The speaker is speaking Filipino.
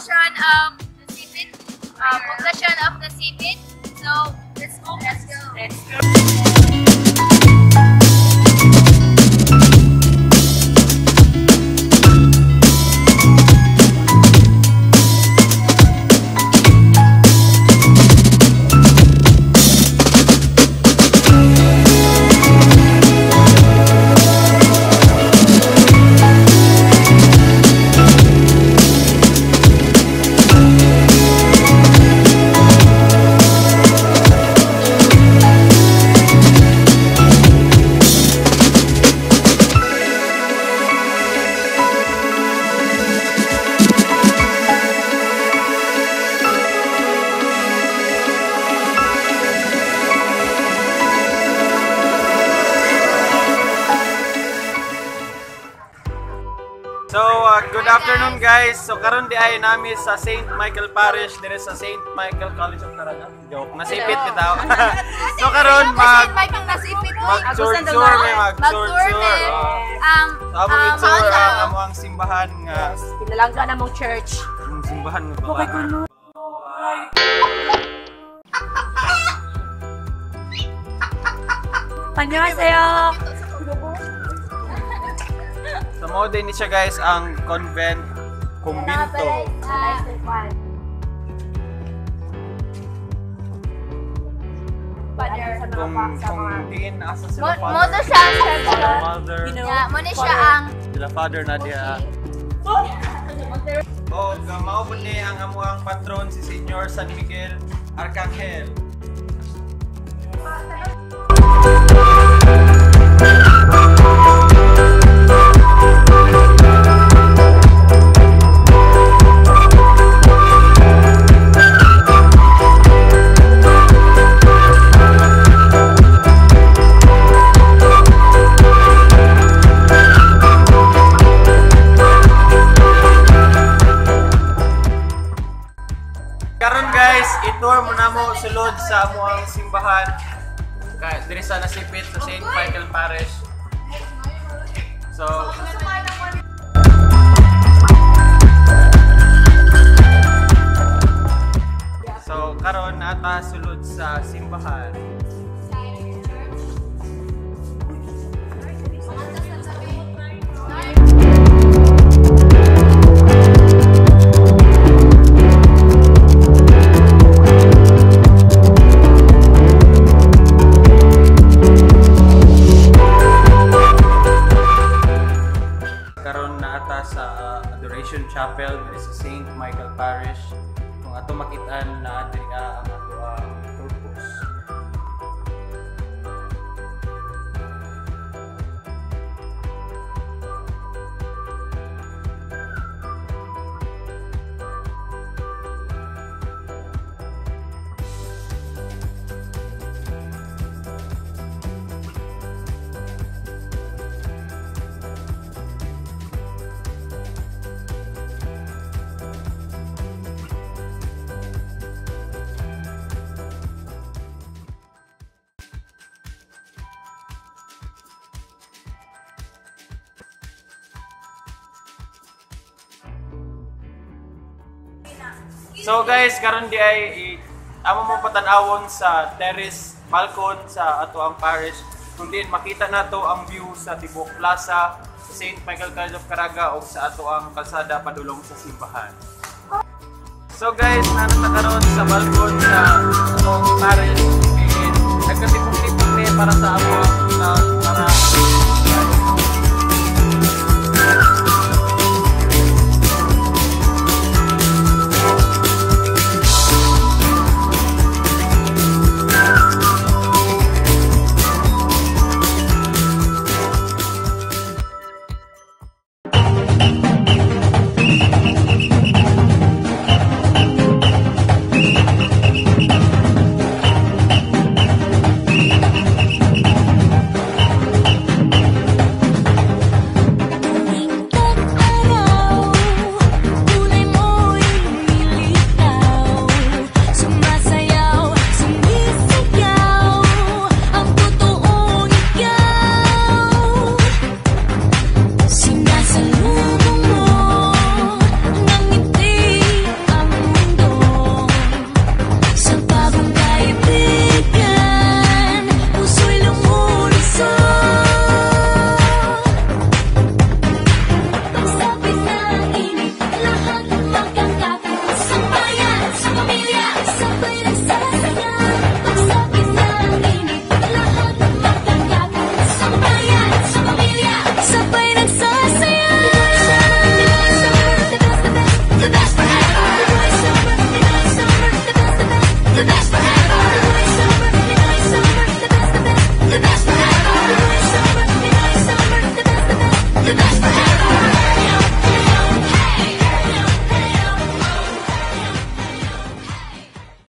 possession of the seabed. Uh, of. So let's. Let's go. Let's go. Afternoon guys. So karon di ay nami sa St. Michael Parish dire sa St. Michael College of Caraga. Joke, nasipit kita. so karon mag Michael nasipit mo. mag tour tour may mag tour Mag-tour tour. Um, um, ano? ang amo ang simbahan nga Pinalangga na mong church. ang simbahan nga ba. Annyeonghaseyo! So mo din ni siya guys ang convent kumbinto. Kung kung diin asa sila Mo mo to siya sir. mother, Yeah, mo ni siya ang sila father na diya. O, mao po ni ang amuang patron si Senyor San Miguel Arcangel. I-tour mo na mo sulod sa amuang simbahan. Kaya diri sa nasipit sa St. Michael Parish. So, So, karon ata sulod sa simbahan. St. Michael Parish. Kung ato makitaan na diri ah, ang ato ang So guys, karon di ay amo mo patanawon sa terrace balcon sa ato ang parish. Kung din makita nato ang view sa Tibok Plaza, sa St. Michael College of Caraga o sa ato ang kalsada padulong sa simbahan. So guys, nanon na karon sa balcon sa atong parish. Nagkatipong-tipong ni para sa amo ang